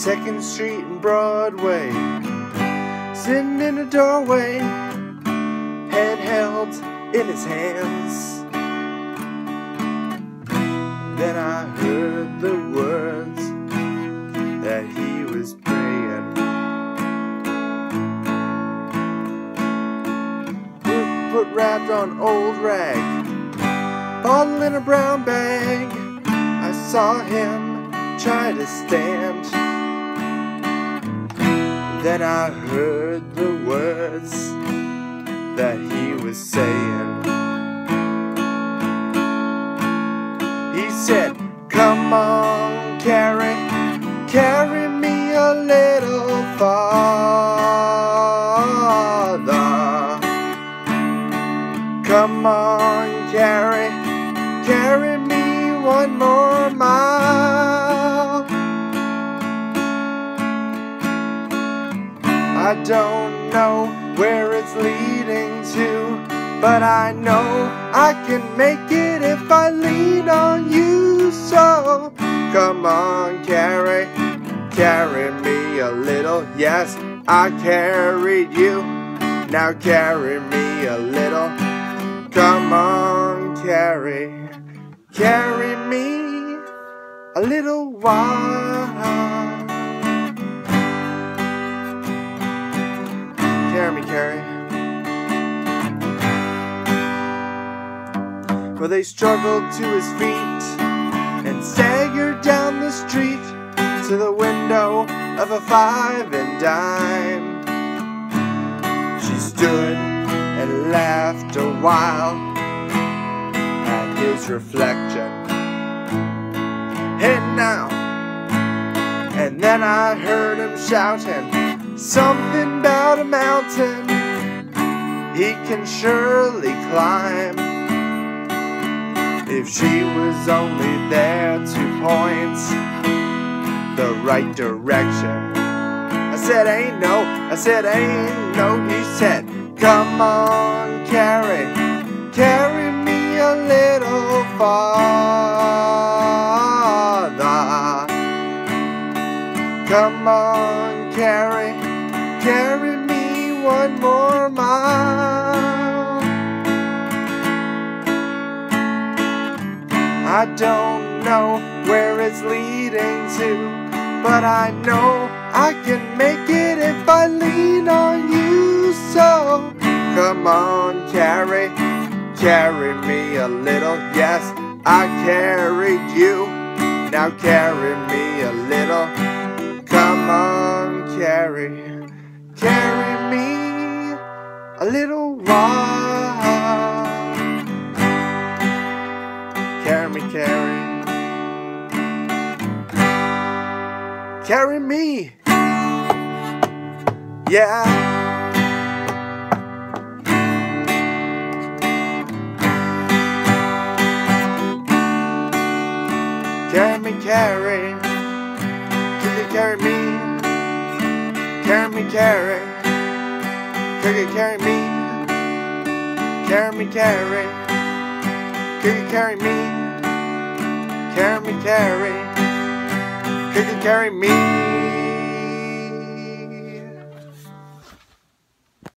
Second Street and Broadway, sitting in a doorway, head held in his hands. Then I heard the words that he was praying. Put wrapped on old rag, bottle in a brown bag. I saw him try to stand. Then I heard the words that he was saying. He said, Come on, carry, carry me a little farther. Come on, carry, carry me one more mile. I don't know where it's leading to, but I know I can make it if I lean on you. So come on, carry, carry me a little. Yes, I carried you. Now carry me a little. Come on, carry, carry me a little while. For they struggled to his feet and staggered down the street to the window of a five and dime. She stood and laughed a while at his reflection. And now, and then I heard him shouting something about a mountain he can surely climb. If she was only there to point the right direction. I said, ain't no, I said, ain't no. He said, come on, carry, carry me a little farther. Come on, carry, carry me one more mile. I don't know where it's leading to, but I know I can make it if I lean on you. So come on, carry, carry me a little. Yes, I carried you. Now carry me a little. Come on, carry, carry me a little while. Carry me. Yeah. Carry me, carry. Can you carry me? Carry me, carry. Can you carry me? Carry me, carry. Can you carry me? Carry me, carry. Can you carry me?